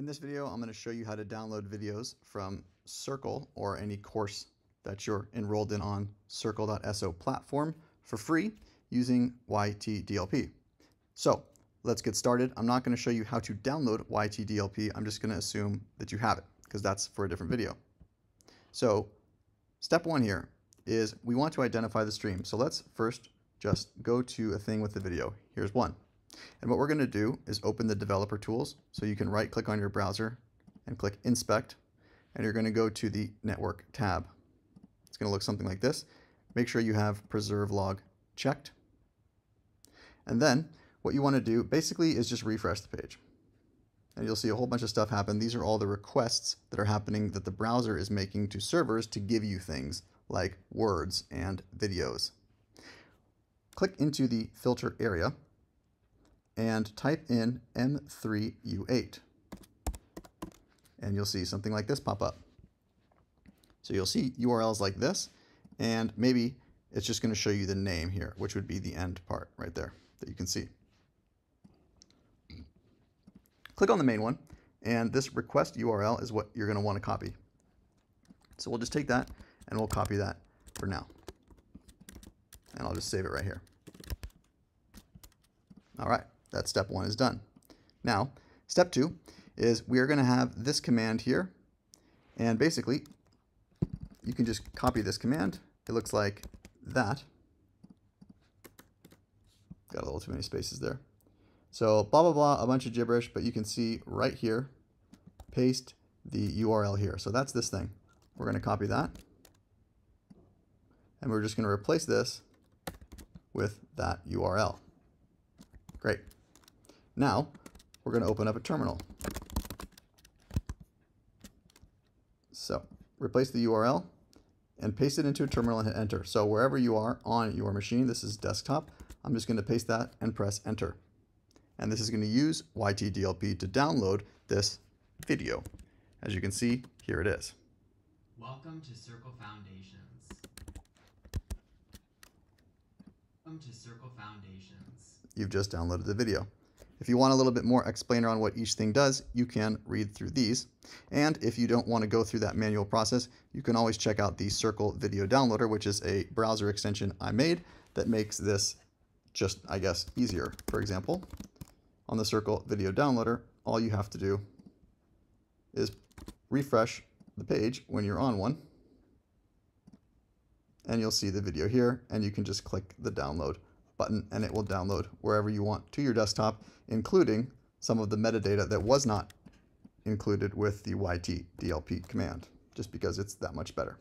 In this video, I'm going to show you how to download videos from Circle or any course that you're enrolled in on circle.so platform for free using YTDLP. So let's get started. I'm not going to show you how to download YTDLP. I'm just going to assume that you have it because that's for a different video. So step one here is we want to identify the stream. So let's first just go to a thing with the video. Here's one. And what we're going to do is open the developer tools. So you can right click on your browser and click inspect. And you're going to go to the network tab. It's going to look something like this. Make sure you have preserve log checked. And then what you want to do basically is just refresh the page. And you'll see a whole bunch of stuff happen. These are all the requests that are happening that the browser is making to servers to give you things like words and videos. Click into the filter area and type in M3U8. And you'll see something like this pop up. So you'll see URLs like this, and maybe it's just going to show you the name here, which would be the end part right there that you can see. Click on the main one, and this request URL is what you're going to want to copy. So we'll just take that, and we'll copy that for now. And I'll just save it right here. All right that step one is done. Now, step two is we are going to have this command here. And basically, you can just copy this command. It looks like that. Got a little too many spaces there. So blah, blah, blah, a bunch of gibberish, but you can see right here, paste the URL here. So that's this thing. We're going to copy that. And we're just going to replace this with that URL. Great. Now, we're going to open up a terminal. So, replace the URL and paste it into a terminal and hit enter. So wherever you are on your machine, this is desktop, I'm just going to paste that and press enter. And this is going to use YTDLP to download this video. As you can see, here it is. Welcome to Circle Foundations. Welcome to Circle Foundations. You've just downloaded the video. If you want a little bit more explainer on what each thing does, you can read through these. And if you don't want to go through that manual process, you can always check out the Circle Video Downloader, which is a browser extension I made that makes this just, I guess, easier. For example, on the Circle Video Downloader, all you have to do is refresh the page when you're on one, and you'll see the video here, and you can just click the download button and it will download wherever you want to your desktop, including some of the metadata that was not included with the YT DLP command, just because it's that much better.